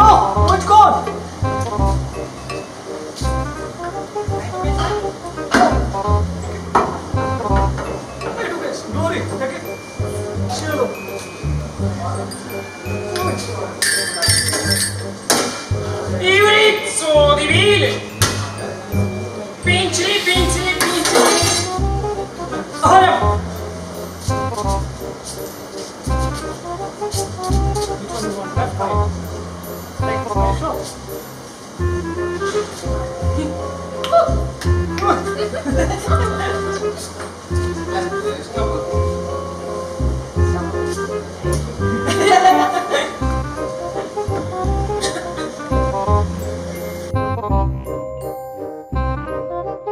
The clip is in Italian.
No! Don't go! Ivrizzo di vile! Pincili, pincili, pincili! Allora! 好瘦。